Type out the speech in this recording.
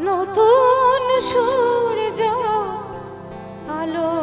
নতুন সূর্য আলো